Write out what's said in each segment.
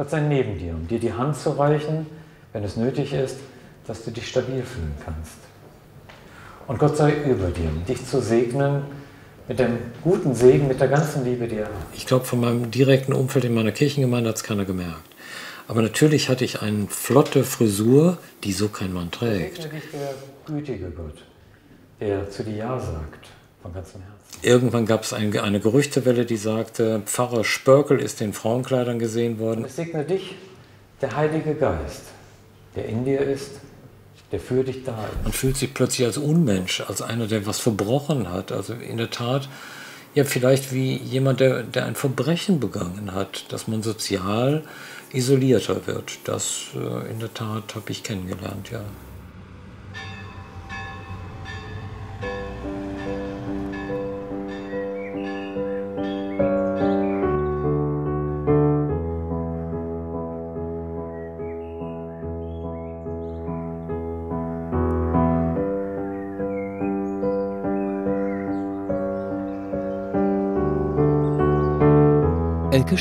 Gott sei neben dir, um dir die Hand zu reichen, wenn es nötig ist, dass du dich stabil fühlen kannst. Und Gott sei über dir, um dich zu segnen mit dem guten Segen, mit der ganzen Liebe, die er hat. Ich glaube, von meinem direkten Umfeld in meiner Kirchengemeinde hat es keiner gemerkt. Aber natürlich hatte ich eine flotte Frisur, die so kein Mann trägt. Segne dich der gütige Gott, der zu dir Ja sagt, von ganzem Herzen. Irgendwann gab es ein, eine Gerüchtewelle, die sagte, Pfarrer Spörkel ist in Frauenkleidern gesehen worden. Es segne dich der Heilige Geist, der in dir ist der für dich da ist. Man fühlt sich plötzlich als Unmensch, als einer, der was verbrochen hat. Also in der Tat, ja, vielleicht wie jemand, der, der ein Verbrechen begangen hat, dass man sozial isolierter wird. Das äh, in der Tat habe ich kennengelernt, ja.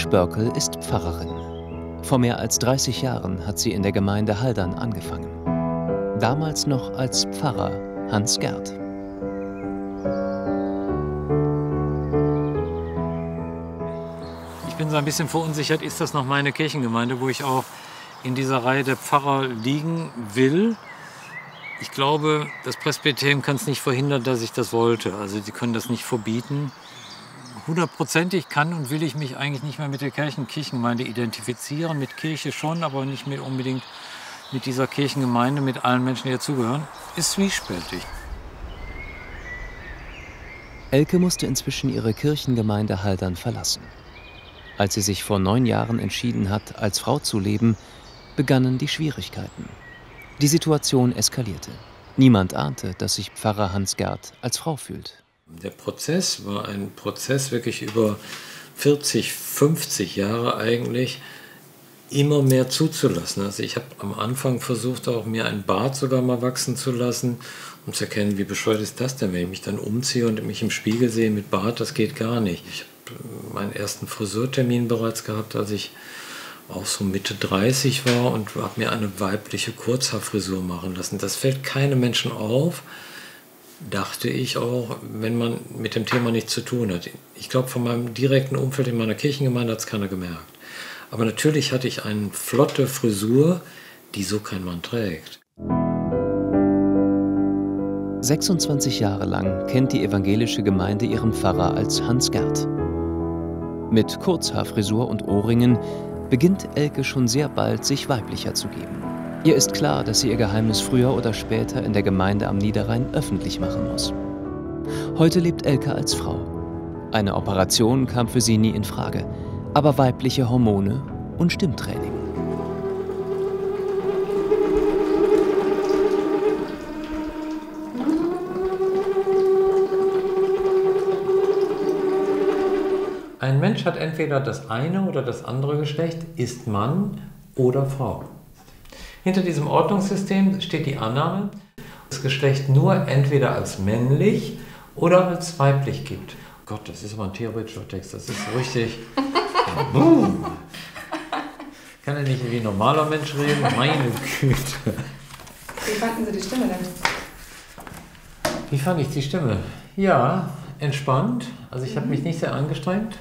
Spörkel ist Pfarrerin. Vor mehr als 30 Jahren hat sie in der Gemeinde Haldern angefangen. Damals noch als Pfarrer Hans Gerd. Ich bin so ein bisschen verunsichert, ist das noch meine Kirchengemeinde, wo ich auch in dieser Reihe der Pfarrer liegen will? Ich glaube, das Presbyterium kann es nicht verhindern, dass ich das wollte. Also sie können das nicht verbieten hundertprozentig kann und will ich mich eigentlich nicht mehr mit der Kirchenkirchengemeinde identifizieren. Mit Kirche schon, aber nicht mehr unbedingt mit dieser Kirchengemeinde, mit allen Menschen, die dazugehören. Ist zwiespältig. Elke musste inzwischen ihre Kirchengemeinde Haldern verlassen. Als sie sich vor neun Jahren entschieden hat, als Frau zu leben, begannen die Schwierigkeiten. Die Situation eskalierte. Niemand ahnte, dass sich Pfarrer Hans Gerd als Frau fühlt. Der Prozess war ein Prozess wirklich über 40, 50 Jahre eigentlich immer mehr zuzulassen. Also ich habe am Anfang versucht, auch mir ein Bart sogar mal wachsen zu lassen, um zu erkennen, wie bescheuert ist das denn, wenn ich mich dann umziehe und mich im Spiegel sehe mit Bart, das geht gar nicht. Ich habe meinen ersten Friseurtermin bereits gehabt, als ich auch so Mitte 30 war und habe mir eine weibliche Kurzhaarfrisur machen lassen. Das fällt keinem Menschen auf dachte ich auch, wenn man mit dem Thema nichts zu tun hat. Ich glaube, von meinem direkten Umfeld in meiner Kirchengemeinde hat es keiner gemerkt. Aber natürlich hatte ich eine flotte Frisur, die so kein Mann trägt. 26 Jahre lang kennt die evangelische Gemeinde ihren Pfarrer als Hans Gerd. Mit Kurzhaarfrisur und Ohrringen beginnt Elke schon sehr bald, sich weiblicher zu geben. Ihr ist klar, dass sie ihr Geheimnis früher oder später in der Gemeinde am Niederrhein öffentlich machen muss. Heute lebt Elke als Frau. Eine Operation kam für sie nie in Frage, aber weibliche Hormone und Stimmtraining. Ein Mensch hat entweder das eine oder das andere Geschlecht, ist Mann oder Frau. Hinter diesem Ordnungssystem steht die Annahme, dass das Geschlecht nur entweder als männlich oder als weiblich gibt. Gott, das ist aber ein theoretischer Text, das ist so richtig. Boom. Kann er nicht wie ein normaler Mensch reden? Meine Güte. Wie fanden Sie die Stimme denn? Wie fand ich die Stimme? Ja, entspannt. Also ich mhm. habe mich nicht sehr angestrengt.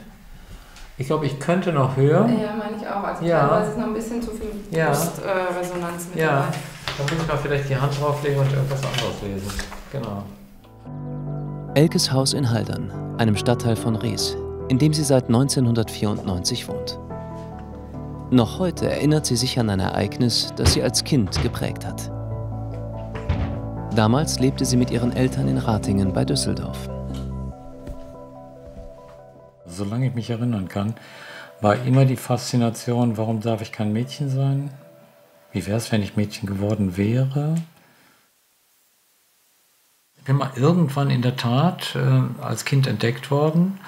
Ich glaube, ich könnte noch höher. Ja, meine ich auch. Also ja. teilweise ist noch ein bisschen zu viel ja. Brustresonanz äh, mit ja. dabei. Dann muss ich mal vielleicht die Hand drauflegen und irgendwas anderes lesen. Genau. Elkes Haus in Haldern, einem Stadtteil von Rees, in dem sie seit 1994 wohnt. Noch heute erinnert sie sich an ein Ereignis, das sie als Kind geprägt hat. Damals lebte sie mit ihren Eltern in Ratingen bei Düsseldorf solange ich mich erinnern kann, war immer die Faszination, warum darf ich kein Mädchen sein? Wie wäre es, wenn ich Mädchen geworden wäre? Ich bin mal irgendwann in der Tat äh, als Kind entdeckt worden.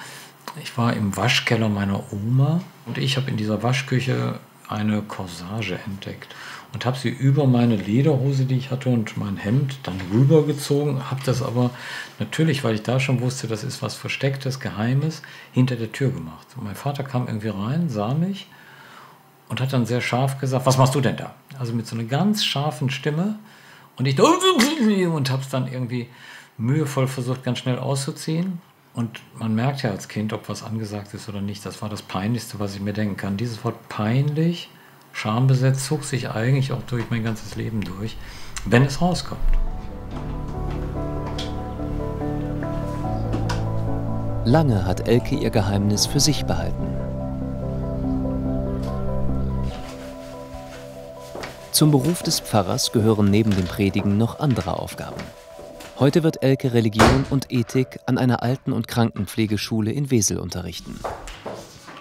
Ich war im Waschkeller meiner Oma und ich habe in dieser Waschküche eine Corsage entdeckt und habe sie über meine Lederhose, die ich hatte, und mein Hemd dann rübergezogen, habe das aber natürlich, weil ich da schon wusste, das ist was Verstecktes, Geheimes, hinter der Tür gemacht. Und mein Vater kam irgendwie rein, sah mich und hat dann sehr scharf gesagt, was machst du denn da? Also mit so einer ganz scharfen Stimme. Und ich und habe es dann irgendwie mühevoll versucht, ganz schnell auszuziehen. Und man merkt ja als Kind, ob was angesagt ist oder nicht. Das war das Peinlichste, was ich mir denken kann. Dieses Wort peinlich, schambesetzt, zog sich eigentlich auch durch mein ganzes Leben durch, wenn es rauskommt. Lange hat Elke ihr Geheimnis für sich behalten. Zum Beruf des Pfarrers gehören neben dem Predigen noch andere Aufgaben. Heute wird Elke Religion und Ethik an einer Alten- und Krankenpflegeschule in Wesel unterrichten.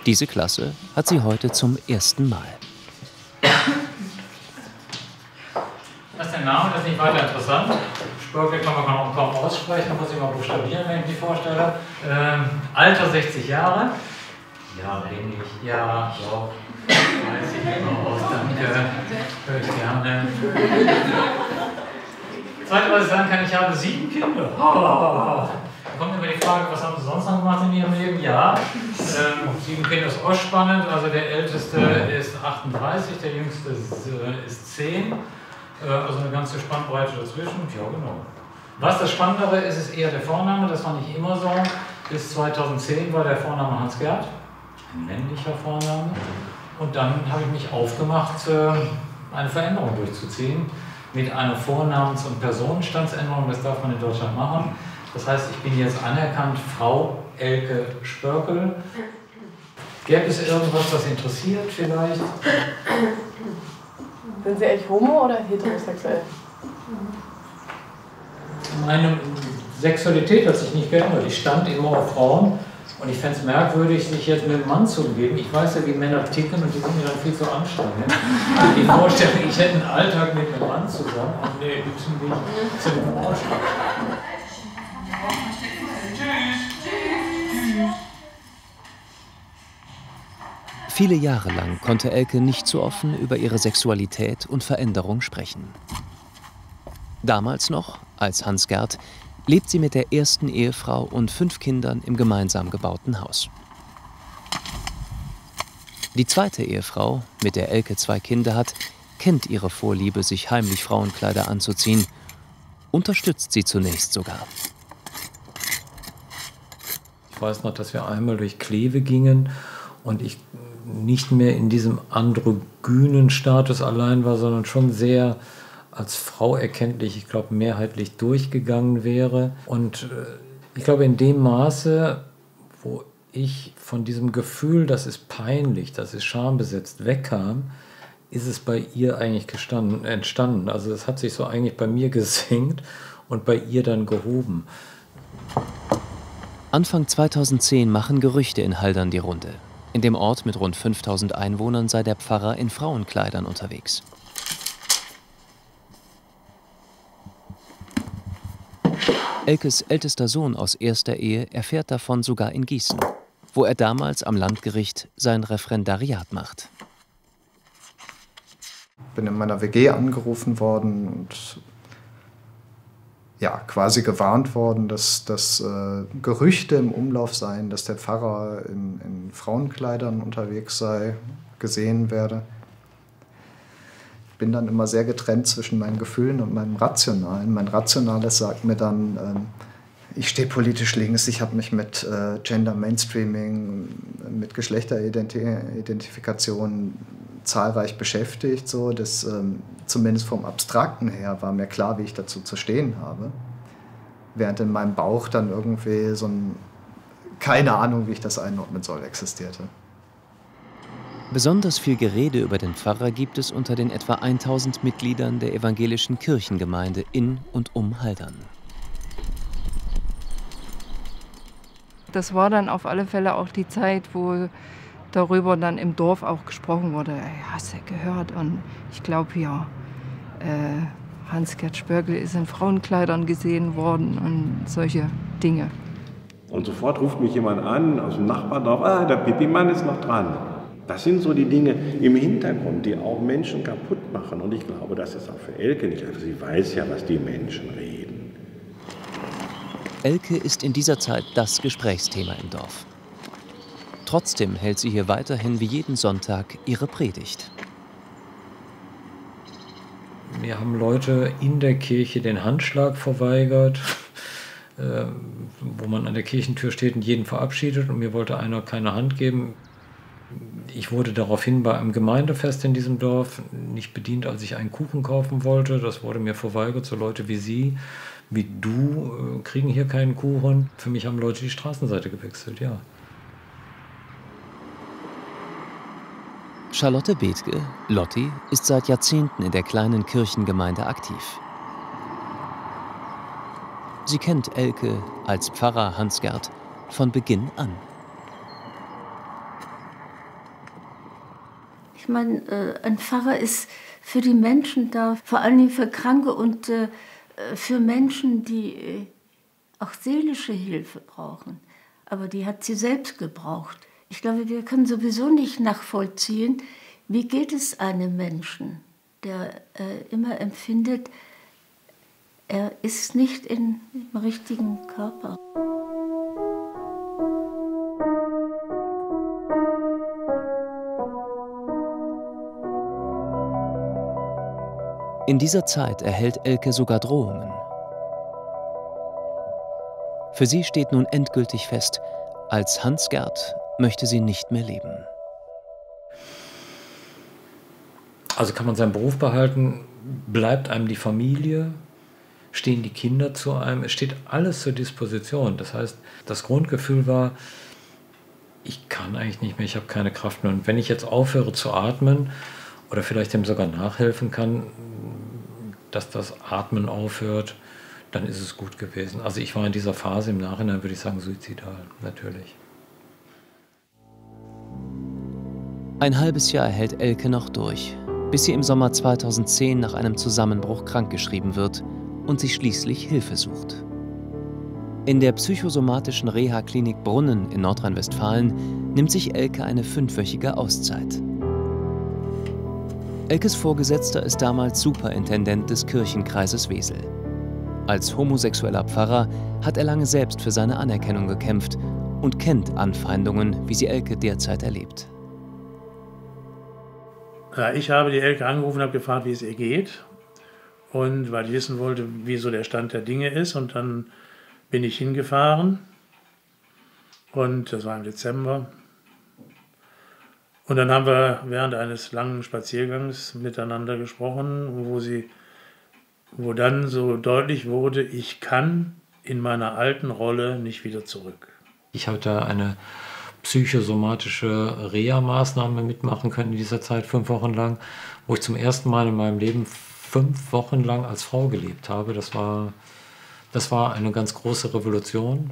Diese Klasse hat sie heute zum ersten Mal. Das ist der Name, das ist nicht weiter interessant. Spörkel kann man kaum, kaum aussprechen, muss ich mal buchstabieren, wenn ich mich vorstelle. Ähm, Alter 60 Jahre. Ja, bin ich. Ja, doch. Weiß ich immer aus, danke. Höre ich gerne. Ich sagen kann, ich habe sieben Kinder. Oh. Kommt immer die Frage, was haben Sie sonst noch gemacht in Ihrem Leben? Ja, ähm, sieben Kinder ist auch spannend. Also der älteste ist 38, der jüngste ist, äh, ist 10. Äh, also eine ganze Spannbreite dazwischen. Ja, genau. Was das Spannendere ist, ist eher der Vorname. Das war nicht immer so. Bis 2010 war der Vorname Hans-Gerd, ein männlicher Vorname. Und dann habe ich mich aufgemacht, äh, eine Veränderung durchzuziehen mit einer Vornamens- und Personenstandsänderung. Das darf man in Deutschland machen. Das heißt, ich bin jetzt anerkannt Frau Elke Spörkel. Gäbe es irgendwas, was interessiert vielleicht? Sind Sie echt homo oder heterosexuell? Meine Sexualität hat sich nicht geändert. Ich stand immer auf Frauen und ich fände es merkwürdig, sich jetzt mit einem Mann zu umgeben. Ich weiß ja, wie Männer ticken und die sind mir dann viel zu anstrengend. Die Vorstellung, ich hätte einen Alltag mit einem Mann zusammen, ach nee, gibt's nicht. Zum Viele Jahre lang konnte Elke nicht so offen über ihre Sexualität und Veränderung sprechen. Damals noch, als Hans Gerd, lebt sie mit der ersten Ehefrau und fünf Kindern im gemeinsam gebauten Haus. Die zweite Ehefrau, mit der Elke zwei Kinder hat, kennt ihre Vorliebe, sich heimlich Frauenkleider anzuziehen, unterstützt sie zunächst sogar. Ich weiß noch, dass wir einmal durch Kleve gingen und ich nicht mehr in diesem androgynen Status allein war, sondern schon sehr als Frau erkenntlich, ich glaube, mehrheitlich durchgegangen wäre. Und äh, ich glaube, in dem Maße, wo ich von diesem Gefühl, das ist peinlich, das ist schambesetzt, wegkam, ist es bei ihr eigentlich gestanden, entstanden. Also es hat sich so eigentlich bei mir gesenkt und bei ihr dann gehoben. Anfang 2010 machen Gerüchte in Haldern die Runde. In dem Ort mit rund 5000 Einwohnern sei der Pfarrer in Frauenkleidern unterwegs. Elkes ältester Sohn aus erster Ehe erfährt davon sogar in Gießen, wo er damals am Landgericht sein Referendariat macht. Ich bin in meiner WG angerufen worden und ja, quasi gewarnt worden, dass, dass äh, Gerüchte im Umlauf seien, dass der Pfarrer in, in Frauenkleidern unterwegs sei, gesehen werde bin dann immer sehr getrennt zwischen meinen Gefühlen und meinem Rationalen. Mein Rationales sagt mir dann, ähm, ich stehe politisch links, ich habe mich mit äh, Gender Mainstreaming, mit Geschlechteridentifikation zahlreich beschäftigt. So, das, ähm, zumindest vom Abstrakten her war mir klar, wie ich dazu zu stehen habe. Während in meinem Bauch dann irgendwie so ein, keine Ahnung, wie ich das einordnen soll, existierte. Besonders viel Gerede über den Pfarrer gibt es unter den etwa 1000 Mitgliedern der evangelischen Kirchengemeinde in und um Haldern. Das war dann auf alle Fälle auch die Zeit, wo darüber dann im Dorf auch gesprochen wurde. Ey, hast du gehört? Und ich glaube ja, äh, Hans-Gerd Spörgel ist in Frauenkleidern gesehen worden und solche Dinge. Und sofort ruft mich jemand an aus dem Nachbardorf, ah, der Pipi-Mann ist noch dran. Das sind so die Dinge im Hintergrund, die auch Menschen kaputt machen. Und ich glaube, das ist auch für Elke nicht einfach. Sie weiß ja, was die Menschen reden. Elke ist in dieser Zeit das Gesprächsthema im Dorf. Trotzdem hält sie hier weiterhin wie jeden Sonntag ihre Predigt. Mir haben Leute in der Kirche den Handschlag verweigert, äh, wo man an der Kirchentür steht und jeden verabschiedet und mir wollte einer keine Hand geben. Ich wurde daraufhin bei einem Gemeindefest in diesem Dorf nicht bedient, als ich einen Kuchen kaufen wollte. Das wurde mir verweigert. So Leute wie Sie, wie du, äh, kriegen hier keinen Kuchen. Für mich haben Leute die Straßenseite gewechselt, ja. Charlotte Bethke, Lotti, ist seit Jahrzehnten in der kleinen Kirchengemeinde aktiv. Sie kennt Elke als Pfarrer Hans-Gerd von Beginn an. Ich meine, äh, ein Pfarrer ist für die Menschen da, vor allem für Kranke und äh, für Menschen, die äh, auch seelische Hilfe brauchen. Aber die hat sie selbst gebraucht. Ich glaube, wir können sowieso nicht nachvollziehen, wie geht es einem Menschen, der äh, immer empfindet, er ist nicht in, im richtigen Körper. In dieser Zeit erhält Elke sogar Drohungen. Für sie steht nun endgültig fest, als Hans Gerd möchte sie nicht mehr leben. Also kann man seinen Beruf behalten, bleibt einem die Familie, stehen die Kinder zu einem, es steht alles zur Disposition. Das heißt, das Grundgefühl war, ich kann eigentlich nicht mehr, ich habe keine Kraft mehr. Und wenn ich jetzt aufhöre zu atmen oder vielleicht dem sogar nachhelfen kann, dass das Atmen aufhört, dann ist es gut gewesen. Also ich war in dieser Phase im Nachhinein, würde ich sagen, suizidal, natürlich. Ein halbes Jahr hält Elke noch durch, bis sie im Sommer 2010 nach einem Zusammenbruch krankgeschrieben wird und sich schließlich Hilfe sucht. In der psychosomatischen Reha-Klinik Brunnen in Nordrhein-Westfalen nimmt sich Elke eine fünfwöchige Auszeit. Elkes Vorgesetzter ist damals Superintendent des Kirchenkreises Wesel. Als homosexueller Pfarrer hat er lange selbst für seine Anerkennung gekämpft und kennt Anfeindungen, wie sie Elke derzeit erlebt. Ich habe die Elke angerufen und habe gefragt, wie es ihr geht. Und weil ich wissen wollte, wie so der Stand der Dinge ist. Und dann bin ich hingefahren. Und das war im Dezember. Und dann haben wir während eines langen Spaziergangs miteinander gesprochen, wo sie, wo dann so deutlich wurde, ich kann in meiner alten Rolle nicht wieder zurück. Ich hatte eine psychosomatische Reha-Maßnahme mitmachen können in dieser Zeit, fünf Wochen lang, wo ich zum ersten Mal in meinem Leben fünf Wochen lang als Frau gelebt habe. Das war, das war eine ganz große Revolution.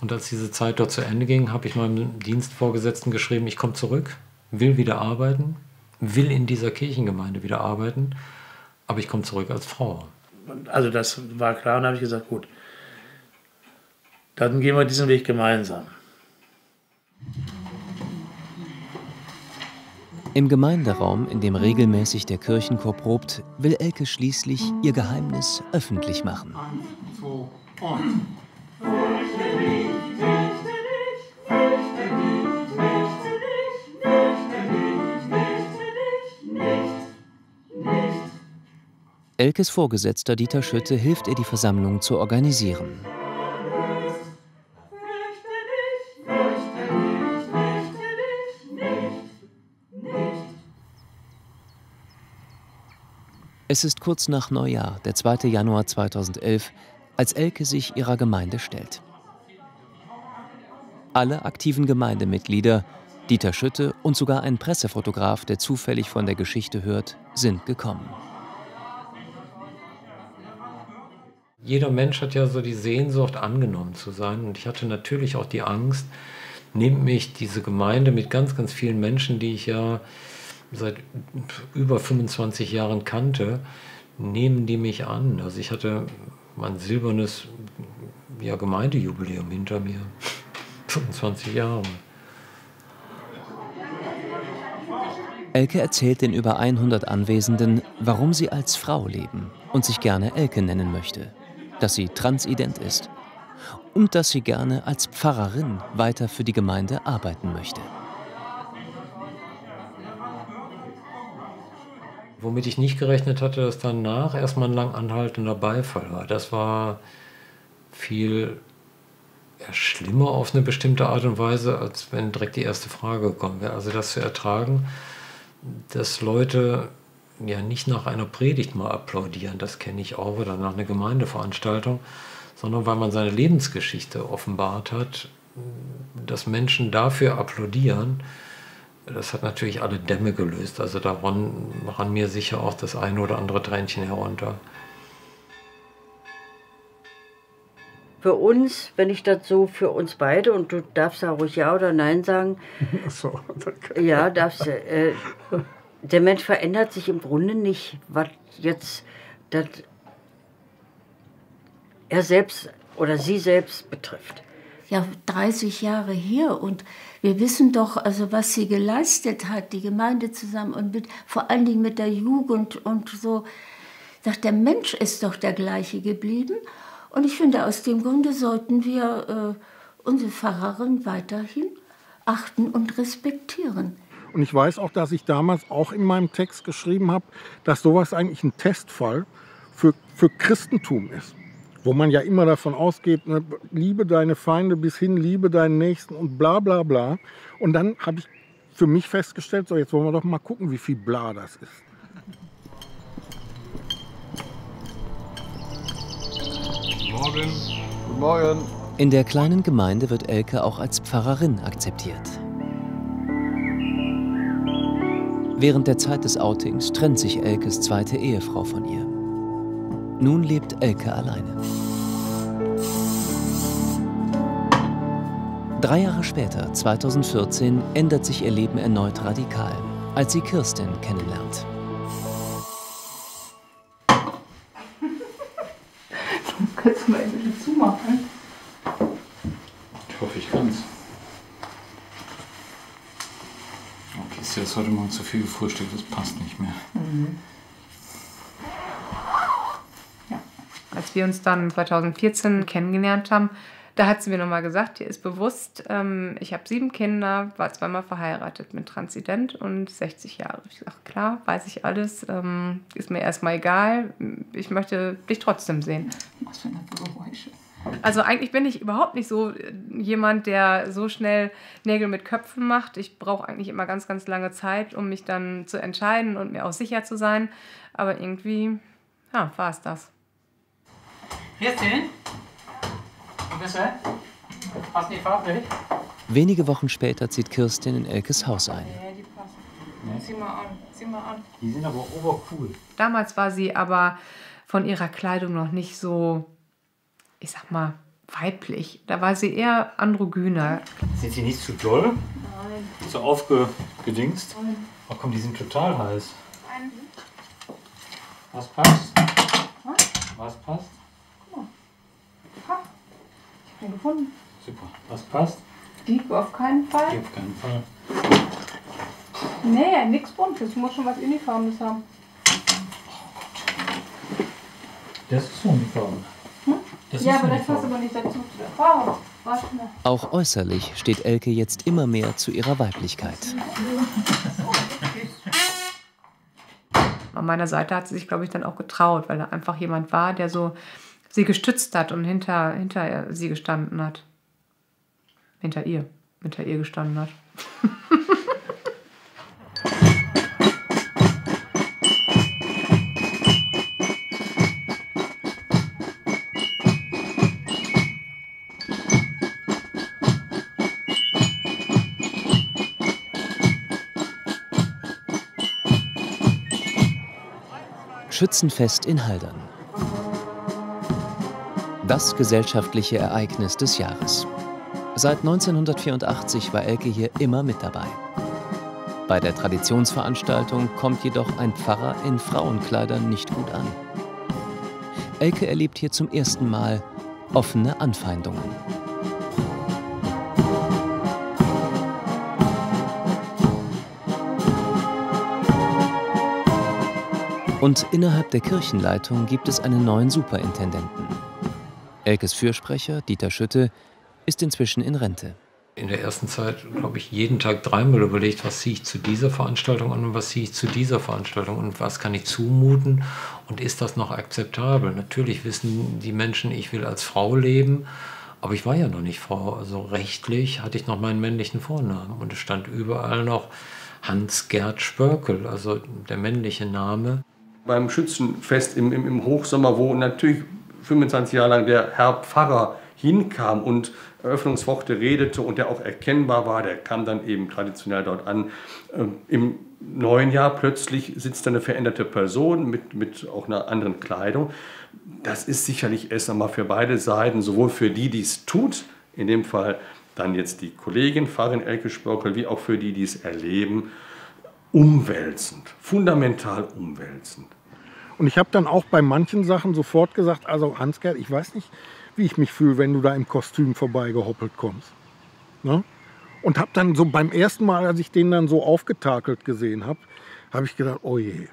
Und als diese Zeit dort zu Ende ging, habe ich meinem Dienstvorgesetzten geschrieben, ich komme zurück, will wieder arbeiten, will in dieser Kirchengemeinde wieder arbeiten, aber ich komme zurück als Frau. Also das war klar und habe ich gesagt, gut, dann gehen wir diesen Weg gemeinsam. Im Gemeinderaum, in dem regelmäßig der Kirchenchor probt, will Elke schließlich ihr Geheimnis öffentlich machen. Elkes Vorgesetzter Dieter Schütte hilft ihr, die Versammlung zu organisieren. Es ist kurz nach Neujahr, der 2. Januar 2011, als Elke sich ihrer Gemeinde stellt. Alle aktiven Gemeindemitglieder, Dieter Schütte und sogar ein Pressefotograf, der zufällig von der Geschichte hört, sind gekommen. Jeder Mensch hat ja so die Sehnsucht, angenommen zu sein. Und ich hatte natürlich auch die Angst, nimmt mich diese Gemeinde mit ganz, ganz vielen Menschen, die ich ja seit über 25 Jahren kannte, nehmen die mich an. Also ich hatte mein silbernes ja, Gemeindejubiläum hinter mir. 25 Jahre. Elke erzählt den über 100 Anwesenden, warum sie als Frau leben und sich gerne Elke nennen möchte, dass sie transident ist und dass sie gerne als Pfarrerin weiter für die Gemeinde arbeiten möchte. Womit ich nicht gerechnet hatte, dass danach erstmal ein lang anhaltender Beifall war. Das war viel schlimmer auf eine bestimmte Art und Weise, als wenn direkt die erste Frage gekommen wäre. Also das zu ertragen, dass Leute ja nicht nach einer Predigt mal applaudieren, das kenne ich auch, oder nach einer Gemeindeveranstaltung, sondern weil man seine Lebensgeschichte offenbart hat, dass Menschen dafür applaudieren, das hat natürlich alle Dämme gelöst. Also da ran mir sicher auch das eine oder andere Tränchen herunter. Für uns, wenn ich das so für uns beide, und du darfst da ruhig Ja oder Nein sagen. so, danke. Ja, darfst du. Äh, der Mensch verändert sich im Grunde nicht, was jetzt das er selbst oder sie selbst betrifft. Ja, 30 Jahre hier und wir wissen doch, also was sie geleistet hat, die Gemeinde zusammen und mit, vor allen Dingen mit der Jugend und so. Sagt, der Mensch ist doch der gleiche geblieben. Und ich finde, aus dem Grunde sollten wir äh, unsere Pfarrerin weiterhin achten und respektieren. Und ich weiß auch, dass ich damals auch in meinem Text geschrieben habe, dass sowas eigentlich ein Testfall für, für Christentum ist. Wo man ja immer davon ausgeht, ne, liebe deine Feinde bis hin, liebe deinen Nächsten und bla bla bla. Und dann habe ich für mich festgestellt, so jetzt wollen wir doch mal gucken, wie viel bla das ist. Morgen. Guten Morgen. In der kleinen Gemeinde wird Elke auch als Pfarrerin akzeptiert. Während der Zeit des Outings trennt sich Elkes zweite Ehefrau von ihr. Nun lebt Elke alleine. Drei Jahre später, 2014, ändert sich ihr Leben erneut radikal, als sie Kirstin kennenlernt. Kannst du mal ein bisschen zumachen? Ich hoffe, ich kann's. Okay, ist jetzt heute Morgen zu viel gefrühstückt, das passt nicht mehr. Ja. Wir uns dann 2014 kennengelernt haben, da hat sie mir nochmal gesagt, dir ist bewusst, ähm, ich habe sieben Kinder, war zweimal verheiratet mit Transident und 60 Jahre. Ich sage, klar, weiß ich alles, ähm, ist mir erstmal egal, ich möchte dich trotzdem sehen. Was für eine Geräusche. Also eigentlich bin ich überhaupt nicht so äh, jemand, der so schnell Nägel mit Köpfen macht. Ich brauche eigentlich immer ganz, ganz lange Zeit, um mich dann zu entscheiden und mir auch sicher zu sein. Aber irgendwie, ja, war es das. Kirstin? Wo bist du? Hast du die Farbe? Wenige Wochen später zieht Kirstin in Elkes Haus ein. Ja, die passen. Sieh mal an, sieh mal an. Die sind aber obercool. Damals war sie aber von ihrer Kleidung noch nicht so, ich sag mal, weiblich. Da war sie eher androgyner. Sind sie nicht zu doll? Nein. So aufgedingst? Nein. Ach komm, die sind total heiß. Nein. Was passt? Was passt? Ich bin gefunden. Super. Was passt? Die auf keinen Die Fall. auf keinen Fall. Nee, nichts Buntes. Muss schon was Uniformes haben. Das ist Uniform. Das ja, ist aber das passt aber nicht dazu zu der Frau. Auch äußerlich steht Elke jetzt immer mehr zu ihrer Weiblichkeit. An meiner Seite hat sie sich, glaube ich, dann auch getraut, weil da einfach jemand war, der so sie gestützt hat und hinter, hinter sie gestanden hat. Hinter ihr. Hinter ihr gestanden hat. Schützenfest in Haldern. Das gesellschaftliche Ereignis des Jahres. Seit 1984 war Elke hier immer mit dabei. Bei der Traditionsveranstaltung kommt jedoch ein Pfarrer in Frauenkleidern nicht gut an. Elke erlebt hier zum ersten Mal offene Anfeindungen. Und innerhalb der Kirchenleitung gibt es einen neuen Superintendenten. Elkes Fürsprecher, Dieter Schütte, ist inzwischen in Rente. In der ersten Zeit, glaube ich, jeden Tag dreimal überlegt, was ziehe ich zu dieser Veranstaltung an und was ziehe ich zu dieser Veranstaltung und was kann ich zumuten und ist das noch akzeptabel? Natürlich wissen die Menschen, ich will als Frau leben, aber ich war ja noch nicht Frau. Also rechtlich hatte ich noch meinen männlichen Vornamen und es stand überall noch Hans-Gerd Spörkel, also der männliche Name. Beim Schützenfest im, im, im Hochsommer, wo natürlich 25 Jahre lang der Herr Pfarrer hinkam und Eröffnungsworte redete und der auch erkennbar war, der kam dann eben traditionell dort an. Ähm, Im neuen Jahr plötzlich sitzt eine veränderte Person mit, mit auch einer anderen Kleidung. Das ist sicherlich erst einmal für beide Seiten, sowohl für die, die es tut, in dem Fall dann jetzt die Kollegin Farin Elke Spörkel, wie auch für die, die es erleben, umwälzend, fundamental umwälzend. Und ich habe dann auch bei manchen Sachen sofort gesagt, also Hans-Gerd, ich weiß nicht, wie ich mich fühle, wenn du da im Kostüm vorbeigehoppelt kommst. Ne? Und habe dann so beim ersten Mal, als ich den dann so aufgetakelt gesehen habe, habe ich gedacht, oh je,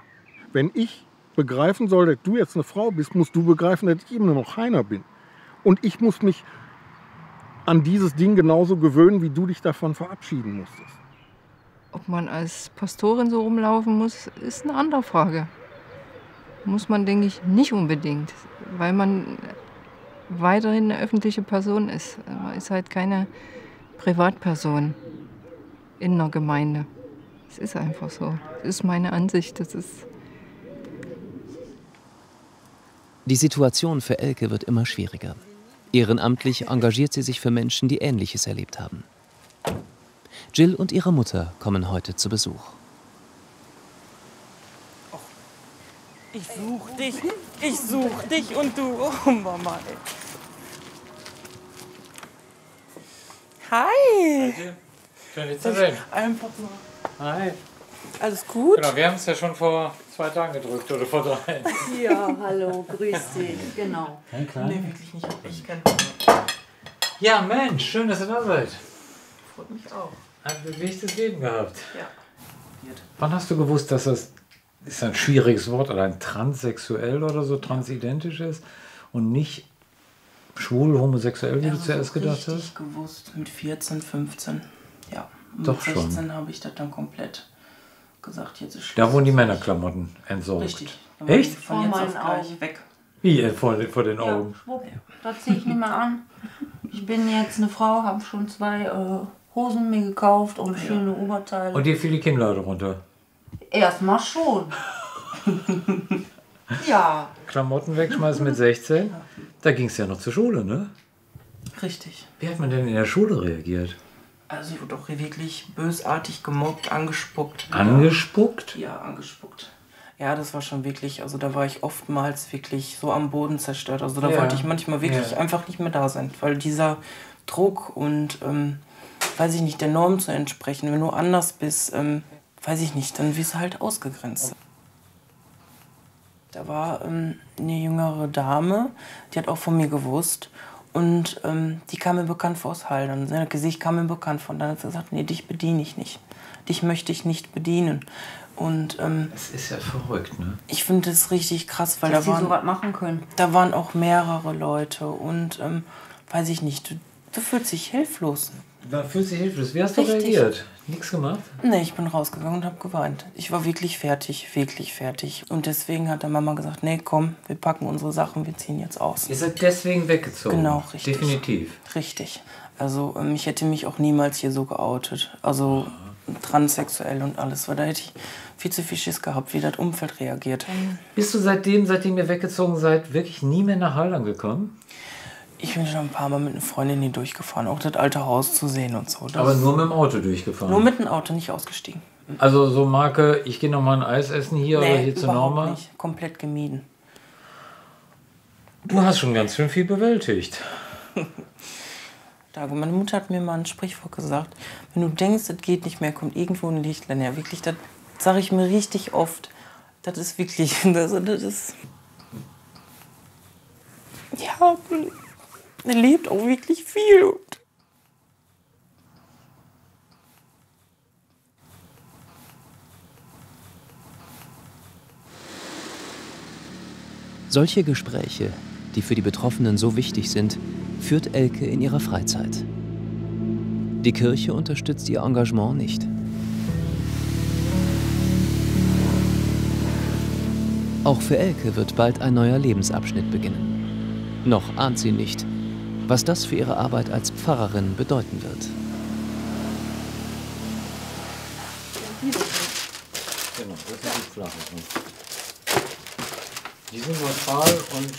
wenn ich begreifen soll, dass du jetzt eine Frau bist, musst du begreifen, dass ich eben nur noch Heiner bin. Und ich muss mich an dieses Ding genauso gewöhnen, wie du dich davon verabschieden musstest. Ob man als Pastorin so rumlaufen muss, ist eine andere Frage. Muss man, denke ich, nicht unbedingt, weil man weiterhin eine öffentliche Person ist. Man ist halt keine Privatperson in einer Gemeinde. Es ist einfach so. Das ist meine Ansicht. Das ist Die Situation für Elke wird immer schwieriger. Ehrenamtlich engagiert sie sich für Menschen, die Ähnliches erlebt haben. Jill und ihre Mutter kommen heute zu Besuch. Ich such dich, ich such dich und du. Oh Mama, ey. Hi. Schön, dich zu sehen. Einfach mal. Hi. Alles gut? Genau, wir haben es ja schon vor zwei Tagen gedrückt oder vor drei. Ja, hallo, grüß dich. Genau. Ja, klar. Nee, wirklich nicht. Ich kenne Ja, Mensch, schön, dass ihr da seid. Freut mich auch. Ein bewegtes Leben gehabt. Ja. Wann hast du gewusst, dass das ist ein schwieriges Wort oder ein transsexuell oder so transidentisch ist und nicht schwul, homosexuell, wie du zuerst gedacht richtig hast? gewusst mit 14, 15. Ja. Doch mit schon. 16 habe ich das dann komplett gesagt, jetzt ist Schluss. Da wurden die Männerklamotten entsorgt. Richtig. Echt? Von jetzt auf gleich weg. Wie äh, vor, vor den Augen? Schwupp, das ziehe ich nicht mehr an. Ich bin jetzt eine Frau, habe schon zwei äh, Hosen mir gekauft und schöne Oberteile. Und dir fiel die Kinnlade runter. Erstmal schon. ja. Klamotten wegschmeißen mit 16? Da ging es ja noch zur Schule, ne? Richtig. Wie hat man denn in der Schule reagiert? Also ich wurde auch wirklich bösartig gemobbt, angespuckt. Angespuckt? Ja, angespuckt. Ja, das war schon wirklich, also da war ich oftmals wirklich so am Boden zerstört. Also da Ja. wollte ich manchmal wirklich Ja. einfach nicht mehr da sein, weil dieser Druck und, ähm, weiß ich nicht, der Norm zu entsprechen, wenn du anders bist, ähm, weiß ich nicht, dann wirst du halt ausgegrenzt. Da war ähm, eine jüngere Dame, die hat auch von mir gewusst. Und ähm, die kam mir bekannt vor aus Haldern. Sein Gesicht kam mir bekannt vor. Und dann hat sie gesagt, nee, dich bediene ich nicht. Dich möchte ich nicht bedienen. Und ähm, Das ist ja verrückt, ne? ich finde das richtig krass, weil Dass da sie waren, sowas machen können. da waren auch mehrere Leute. Und ähm, weiß ich nicht, du, du fühlst dich hilflos. Da fühlt sich hilflos. Wie hast du Richtig. reagiert? Nichts gemacht? Nee, ich bin rausgegangen und habe geweint. Ich war wirklich fertig, wirklich fertig. Und deswegen hat der Mama gesagt, nee, komm, wir packen unsere Sachen, wir ziehen jetzt aus. Ihr seid deswegen weggezogen? Genau, richtig. Definitiv. Richtig. Also ähm, ich hätte mich auch niemals hier so geoutet. Also transsexuell und alles, weil da hätte ich viel zu viel Schiss gehabt, wie das Umfeld reagiert. Bist du seitdem, seitdem ihr weggezogen seid, wirklich nie mehr nach Haldern gekommen? Ich bin schon ein paar Mal mit einer Freundin hier durchgefahren, auch das alte Haus zu sehen und so. Das Aber nur mit dem Auto durchgefahren? Nur mit dem Auto, nicht ausgestiegen. Also so Marke, ich gehe noch mal ein Eis essen hier oder hier zu Norma? nicht. Komplett gemieden. Du hast schon ganz schön viel bewältigt. Tage. Meine Mutter hat mir mal ein Sprichwort gesagt, wenn du denkst, es geht nicht mehr, kommt irgendwo ein Lichtlein. Ja, wirklich, das sage ich mir richtig oft. Das ist wirklich, das, das ist... Ja, er lebt auch wirklich viel. Solche Gespräche, die für die Betroffenen so wichtig sind, führt Elke in ihrer Freizeit. Die Kirche unterstützt ihr Engagement nicht. Auch für Elke wird bald ein neuer Lebensabschnitt beginnen. Noch ahnt sie nicht, was das für ihre Arbeit als Pfarrerin bedeuten wird. Genau, das ist die flache. Die sind neutral und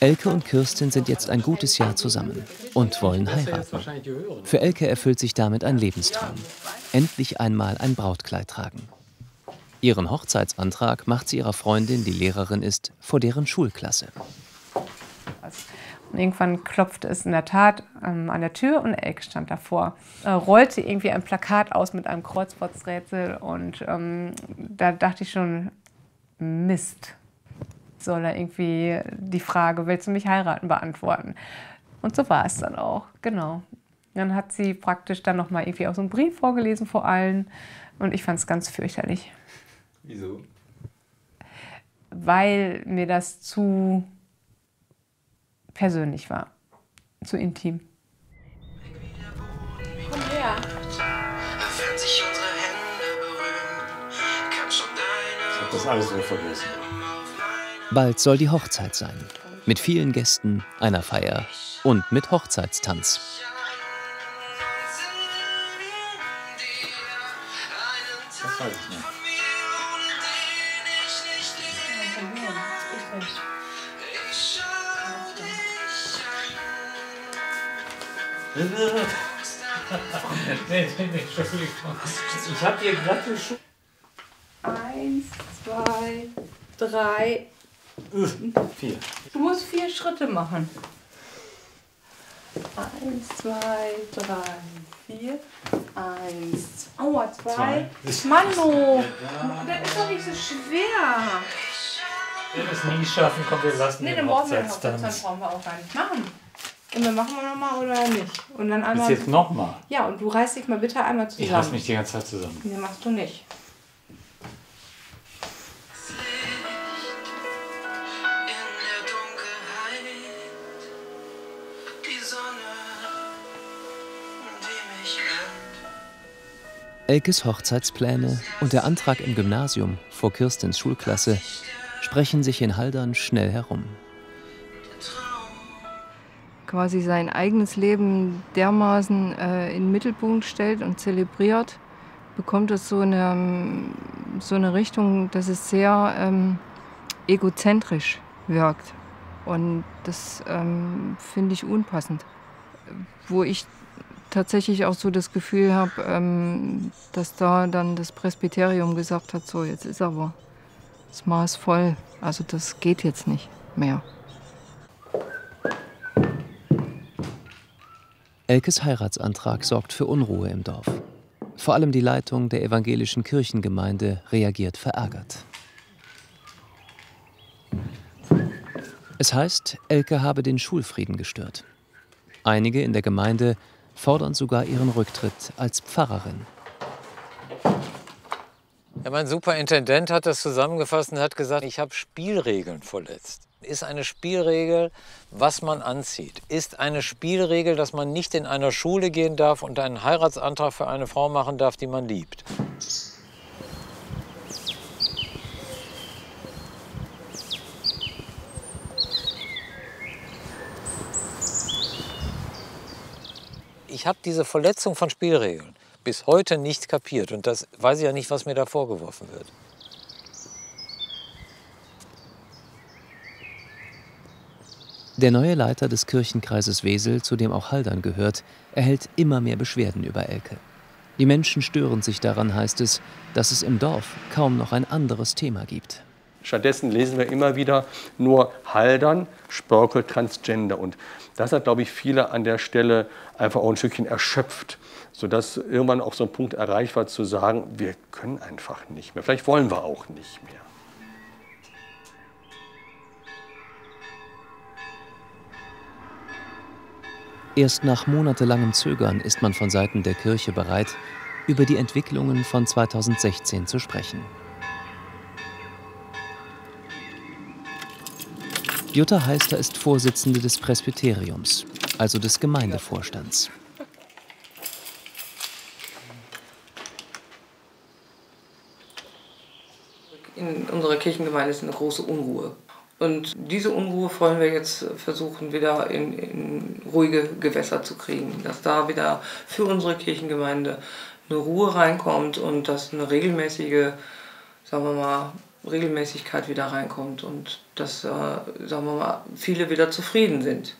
Elke und Kirsten sind jetzt ein gutes Jahr zusammen und wollen heiraten. Für Elke erfüllt sich damit ein Lebenstraum. Endlich einmal ein Brautkleid tragen. Ihren Hochzeitsantrag macht sie ihrer Freundin, die Lehrerin ist, vor deren Schulklasse. Und irgendwann klopfte es in der Tat ähm, an der Tür und Elke stand davor. Äh, rollte irgendwie ein Plakat aus mit einem Kreuzworträtsel und ähm, da dachte ich schon, Mist, soll er irgendwie die Frage, willst du mich heiraten, beantworten. Und so war es dann auch, genau. Dann hat sie praktisch dann nochmal irgendwie auch so einen Brief vorgelesen vor allen und ich fand es ganz fürchterlich. Wieso? Weil mir das zu persönlich war, zu intim. Komm her. Ich habe das alles so vergessen. Bald soll die Hochzeit sein. Mit vielen Gästen, einer Feier und mit Hochzeitstanz. Das weiß ich nicht. nee, nee, nee, Entschuldigung. Ich habe hier glatte Schuhe. Eins, zwei, drei, Vier. Du musst vier Schritte machen. Eins, zwei, drei, vier. Eins. Aua, zwei. Zwei. Mano, Ja. das ist doch nicht so schwer. Wenn wir es nie schaffen, kommen wir lassen Nee, den den Hochzeitstanz. Hochzeitstanz brauchen wir auch gar nicht machen. Und dann machen wir nochmal oder nicht? Und dann einmal. Bis jetzt nochmal. Ja, und du reißt dich mal bitte einmal Ich zusammen. lasse mich die ganze Zeit zusammen. Nee, machst du nicht. Elkes Hochzeitspläne und der Antrag im Gymnasium vor Kirstens Schulklasse sprechen sich in Haldern schnell herum. Quasi sein eigenes Leben dermaßen äh, in den Mittelpunkt stellt und zelebriert, bekommt es so eine, so eine Richtung, dass es sehr ähm, egozentrisch wirkt. Und das ähm, finde ich unpassend. Wo ich tatsächlich auch so das Gefühl habe, ähm, dass da dann das Presbyterium gesagt hat, so jetzt ist aber das Maß voll. Also das geht jetzt nicht mehr. Elkes Heiratsantrag sorgt für Unruhe im Dorf. Vor allem die Leitung der evangelischen Kirchengemeinde reagiert verärgert. Es heißt, Elke habe den Schulfrieden gestört. Einige in der Gemeinde fordern sogar ihren Rücktritt als Pfarrerin. Ja, mein Superintendent hat das zusammengefasst und hat gesagt, ich habe Spielregeln verletzt. Ist eine Spielregel, was man anzieht? Ist eine Spielregel, dass man nicht in einer Schule gehen darf und einen Heiratsantrag für eine Frau machen darf, die man liebt? Ich habe diese Verletzung von Spielregeln bis heute nicht kapiert und das weiß ich ja nicht, was mir da vorgeworfen wird. Der neue Leiter des Kirchenkreises Wesel, zu dem auch Haldern gehört, erhält immer mehr Beschwerden über Elke. Die Menschen stören sich daran, heißt es, dass es im Dorf kaum noch ein anderes Thema gibt. Stattdessen lesen wir immer wieder nur Haldern, Spörkel, Transgender. Und das hat, glaube ich, viele an der Stelle einfach auch ein Stückchen erschöpft, sodass irgendwann auch so ein Punkt erreicht war, zu sagen, wir können einfach nicht mehr. Vielleicht wollen wir auch nicht mehr. Erst nach monatelangem Zögern ist man von Seiten der Kirche bereit, über die Entwicklungen von 2016 zu sprechen. Jutta Heister ist Vorsitzende des Presbyteriums, also des Gemeindevorstands. In unserer Kirchengemeinde ist eine große Unruhe. Und diese Unruhe wollen wir jetzt versuchen, wieder in, in, ruhige Gewässer zu kriegen. Dass da wieder für unsere Kirchengemeinde eine Ruhe reinkommt und dass eine regelmäßige, sagen wir mal, Regelmäßigkeit wieder reinkommt und dass, äh, sagen wir mal, viele wieder zufrieden sind.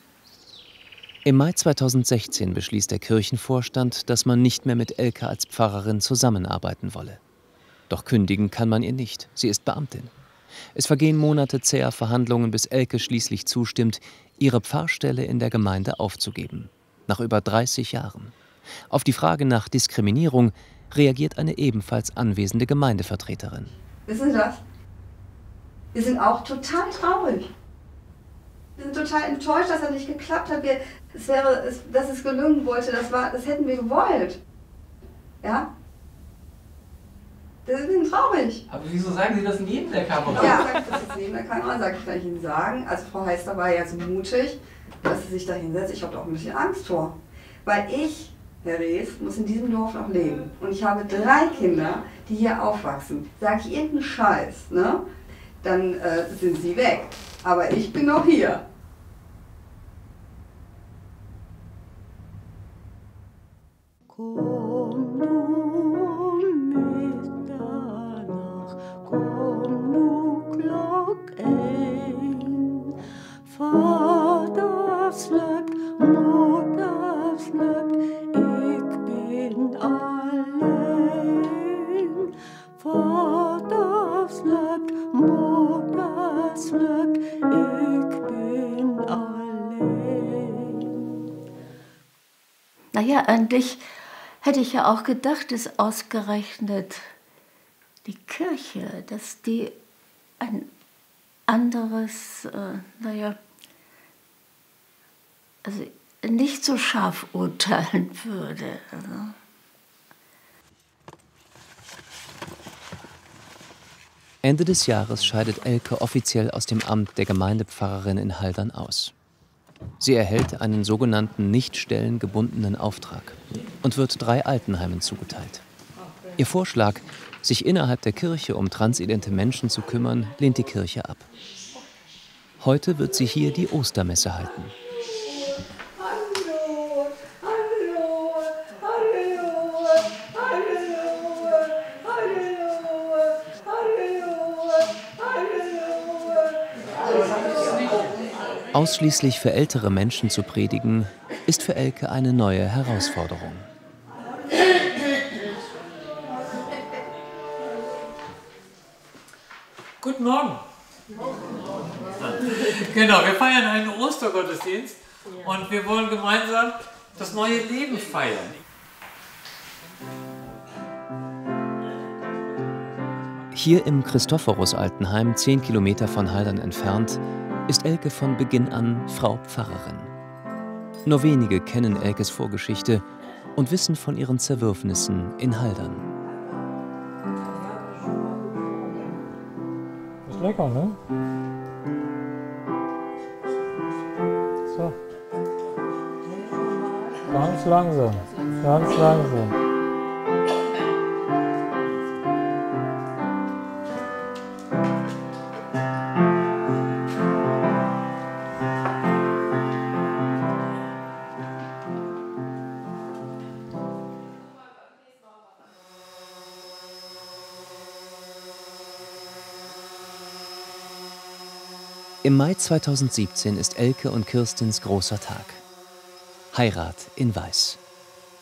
Im Mai 2016 beschließt der Kirchenvorstand, dass man nicht mehr mit Elke als Pfarrerin zusammenarbeiten wolle. Doch kündigen kann man ihr nicht. Sie ist Beamtin. Es vergehen Monate zäher Verhandlungen, bis Elke schließlich zustimmt, ihre Pfarrstelle in der Gemeinde aufzugeben. Nach über 30 Jahren. Auf die Frage nach Diskriminierung reagiert eine ebenfalls anwesende Gemeindevertreterin. Wissen Sie das? Wir sind auch total traurig. Wir sind total enttäuscht, dass er nicht geklappt hat. Wir, es wäre, es, dass es gelungen wollte, das, war, das hätten wir gewollt. Ja? Sind traurig. Aber wieso sagen Sie das neben der Kamera? Ja, ich das jetzt neben der Kamera, sag ich, kann ich Ihnen sagen. Also Frau Heister war ja so mutig, dass sie sich da hinsetzt. Ich habe da auch ein bisschen Angst vor. Weil ich, Herr Rees, muss in diesem Dorf noch leben. Und ich habe drei Kinder, die hier aufwachsen. Sag ich irgendeinen Scheiß, ne? dann äh, sind sie weg. Aber ich bin noch hier. Komm Ich bin allein. Vater slöpt, Mutter slöpt, ich bin allein. Naja, eigentlich hätte ich ja auch gedacht, dass ausgerechnet die Kirche, dass die ein anderes, äh, naja, also nicht so scharf urteilen würde. Also. Ende des Jahres scheidet Elke offiziell aus dem Amt der Gemeindepfarrerin in Haldern aus. Sie erhält einen sogenannten nicht stellengebundenen Auftrag und wird drei Altenheimen zugeteilt. Ihr Vorschlag, sich innerhalb der Kirche um transidente Menschen zu kümmern, lehnt die Kirche ab. Heute wird sie hier die Ostermesse halten. Ausschließlich für ältere Menschen zu predigen, ist für Elke eine neue Herausforderung. Guten Morgen. Genau, wir feiern einen Ostergottesdienst und wir wollen gemeinsam das neue Leben feiern. Hier im Christophorus-Altenheim, zehn Kilometer von Haldern entfernt, ist Elke von Beginn an Frau Pfarrerin. Nur wenige kennen Elkes Vorgeschichte und wissen von ihren Zerwürfnissen in Haldern. Ist lecker, ne? So. Ganz langsam, ganz langsam. Im Mai 2017 ist Elke und Kirstins großer Tag. Heirat in Weiß.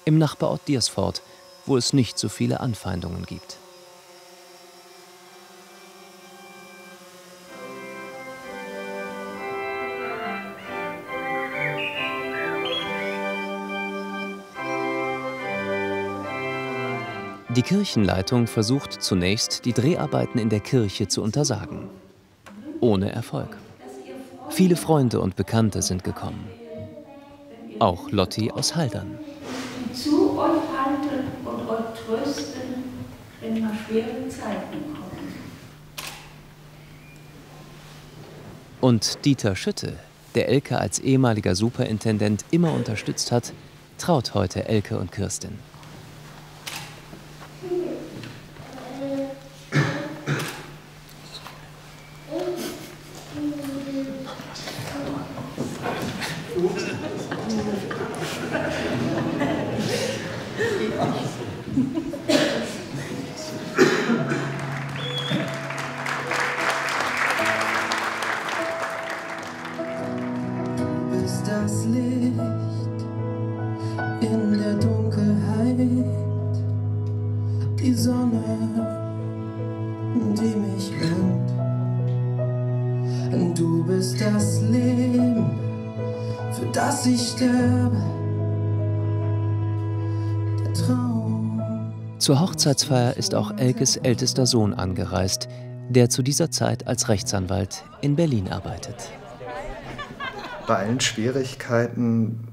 Im Nachbarort Diersfort, wo es nicht so viele Anfeindungen gibt. Die Kirchenleitung versucht zunächst, die Dreharbeiten in der Kirche zu untersagen. Ohne Erfolg. Viele Freunde und Bekannte sind gekommen. Auch Lotti aus Haldern. Zu euch halten und euch trösten, wenn mal schwere Zeiten kommen. Und Dieter Schütte, der Elke als ehemaliger Superintendent immer unterstützt hat, traut heute Elke und Kirstin. フフフフ。Zur Hochzeitsfeier ist auch Elkes ältester Sohn angereist, der zu dieser Zeit als Rechtsanwalt in Berlin arbeitet. Bei allen Schwierigkeiten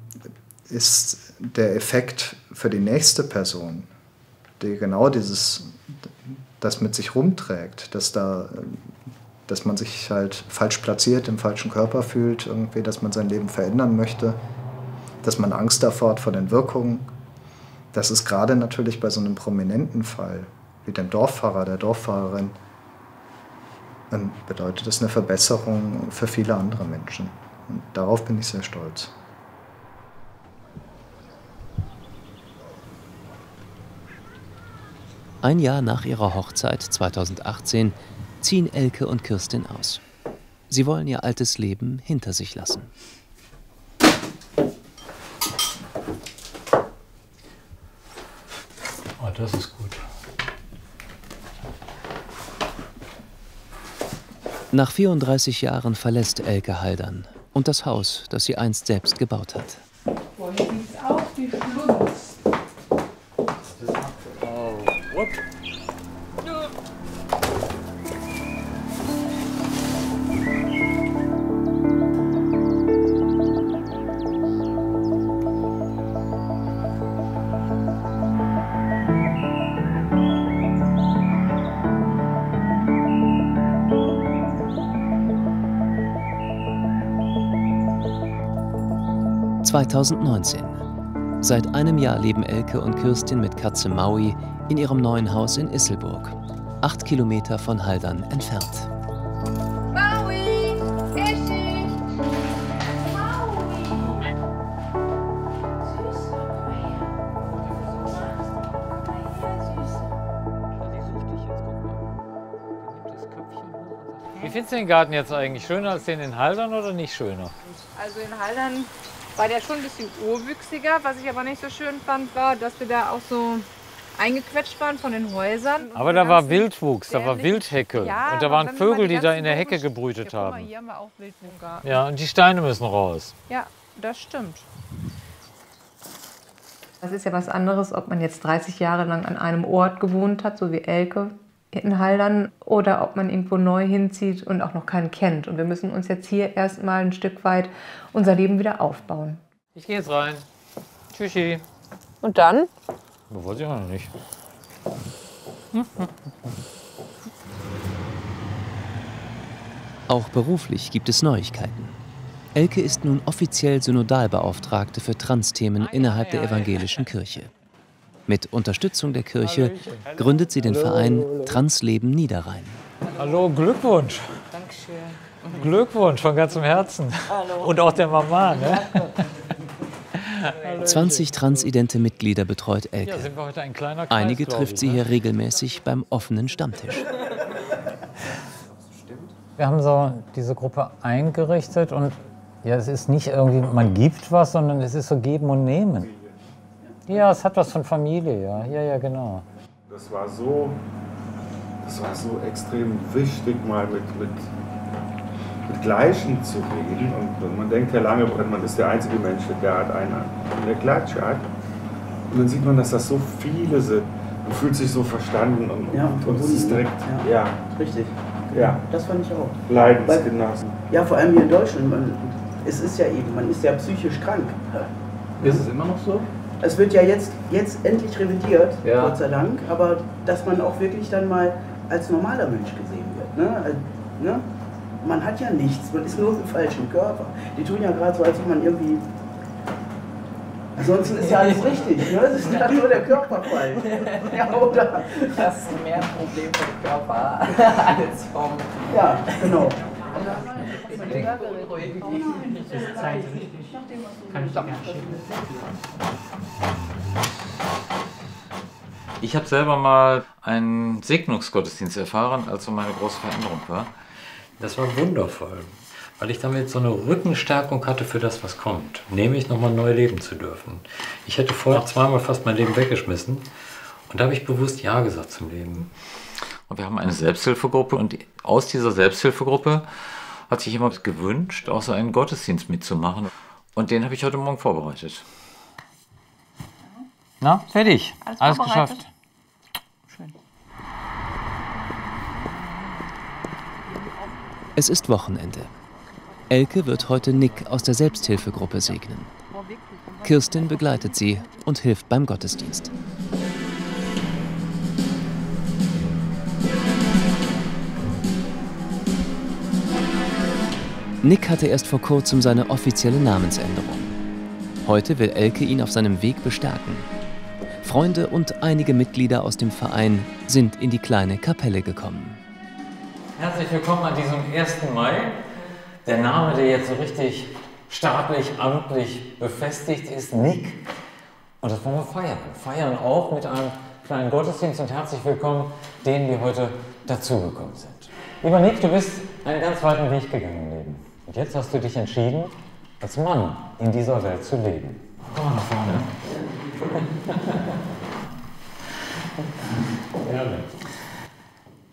ist der Effekt für die nächste Person, die genau dieses, das mit sich rumträgt, dass da, dass man sich halt falsch platziert, im falschen Körper fühlt, irgendwie, dass man sein Leben verändern möchte, dass man Angst davor hat vor den Wirkungen. Das ist gerade natürlich bei so einem prominenten Fall wie dem Dorffahrer, der Dorffahrerin, dann bedeutet das eine Verbesserung für viele andere Menschen. Und darauf bin ich sehr stolz. Ein Jahr nach ihrer Hochzeit 2018 ziehen Elke und Kirstin aus. Sie wollen ihr altes Leben hinter sich lassen. Das ist gut. Nach 34 Jahren verlässt Elke Haldern und das Haus, das sie einst selbst gebaut hat. 2019. Seit einem Jahr leben Elke und Kirstin mit Katze Maui in ihrem neuen Haus in Isselburg, acht Kilometer von Haldern entfernt. Maui, Eschi. Wie findest du den Garten jetzt eigentlich? Schöner als den in Haldern oder nicht schöner? Also in Haldern war der schon ein bisschen urwüchsiger. Was ich aber nicht so schön fand, war, dass wir da auch so eingequetscht waren von den Häusern. Aber da war Wildwuchs, da war Wildhecke. Ja, und da waren Vögel, die die da in der Hecke gebrütet Ja, guck mal, haben. hier haben wir auch Wildwuchs. Ja, und die Steine müssen raus. Ja, das stimmt. Das ist ja was anderes, ob man jetzt 30 Jahre lang an einem Ort gewohnt hat, so wie Elke in Haldern, oder ob man irgendwo neu hinzieht und auch noch keinen kennt. Und wir müssen uns jetzt hier erstmal ein Stück weit unser Leben wieder aufbauen. Ich gehe jetzt rein. Tschüssi. Und dann? Das weiß ich auch noch nicht. Auch beruflich gibt es Neuigkeiten. Elke ist nun offiziell Synodalbeauftragte für Transthemen innerhalb der evangelischen Kirche. Mit Unterstützung der Kirche gründet sie den Verein Transleben Niederrhein. Hallo, Glückwunsch. Dankeschön. Glückwunsch von ganzem Herzen. Hallo. Und auch der Mama. Ne? 20 transidente Mitglieder betreut Ja, Elke. sind wir heute ein kleiner Kreis, Einige trifft ich, sie ne? hier regelmäßig beim offenen Stammtisch. Wir haben so diese Gruppe eingerichtet und ja, es ist nicht irgendwie, man gibt was, sondern es ist so geben und nehmen. Ja, es hat was von Familie, ja. Ja, ja, genau. Das war so, das war so extrem wichtig, mal mit, mit, mit Gleichen zu reden. Und, und man denkt, Herr Langebrand, man ist der einzige Mensch, der hat einen an der Klatsche hat. Und dann sieht man, dass das so viele sind. Man fühlt sich so verstanden und, Ja, und, und es ist direkt, Ja. ja, Richtig. Ja. Das fand ich auch. Leidensgenossen. Ja, vor allem hier in Deutschland. Man, es ist ja eben, man ist ja psychisch krank. Ist es immer noch so? Es wird ja jetzt, jetzt endlich revidiert, Ja. Gott sei Dank, aber dass man auch wirklich dann mal als normaler Mensch gesehen wird. Ne? Äh, ne? man hat ja nichts, man ist nur im falschen Körper. Die tun ja gerade so, als ob man irgendwie. Ansonsten ist ja alles richtig, ne? Es ist gerade nur der Körper falsch. Ja, oder? Das ist mehr ein Problem vom Körper als vom. Ja, genau. Kann ich gerne schicken. Ich habe selber mal einen Segnungsgottesdienst erfahren, als so meine große Veränderung war. Das war wundervoll, weil ich damit so eine Rückenstärkung hatte für das, was kommt. Nämlich nochmal neu leben zu dürfen. Ich hätte vorher zweimal fast mein Leben weggeschmissen und da habe ich bewusst Ja gesagt zum Leben. Und wir haben eine Selbsthilfegruppe und aus dieser Selbsthilfegruppe hat sich jemand gewünscht, auch so einen Gottesdienst mitzumachen. Und den habe ich heute Morgen vorbereitet. Na, fertig. Alles Alles geschafft. Schön. Es ist Wochenende. Elke wird heute Nick aus der Selbsthilfegruppe segnen. Kirstin begleitet sie und hilft beim Gottesdienst. Nick hatte erst vor kurzem seine offizielle Namensänderung. Heute will Elke ihn auf seinem Weg bestärken. Freunde und einige Mitglieder aus dem Verein sind in die kleine Kapelle gekommen. Herzlich willkommen an diesem 1. Mai. Der Name, der jetzt so richtig staatlich, amtlich befestigt ist, Nick. Und das wollen wir feiern. Feiern auch mit einem kleinen Gottesdienst und herzlich willkommen denen, die heute dazugekommen sind. Lieber Nick, du bist einen ganz weiten Weg gegangen jetzt hast du dich entschieden, als Mann in dieser Welt zu leben. Komm mal nach vorne.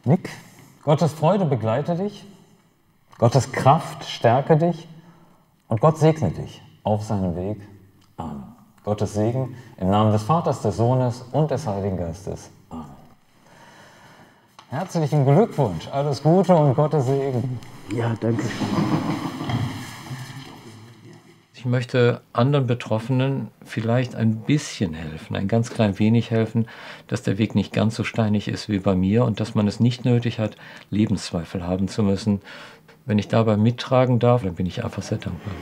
Nick, Gottes Freude begleite dich, Gottes Kraft stärke dich und Gott segne dich auf seinem Weg. Amen. Gottes Segen im Namen des Vaters, des Sohnes und des Heiligen Geistes. Amen. Herzlichen Glückwunsch, alles Gute und Gottes Segen. Ja, danke Ich möchte anderen Betroffenen vielleicht ein bisschen helfen, ein ganz klein wenig helfen, dass der Weg nicht ganz so steinig ist wie bei mir und dass man es nicht nötig hat, Lebenszweifel haben zu müssen. Wenn ich dabei mittragen darf, dann bin ich einfach sehr dankbar.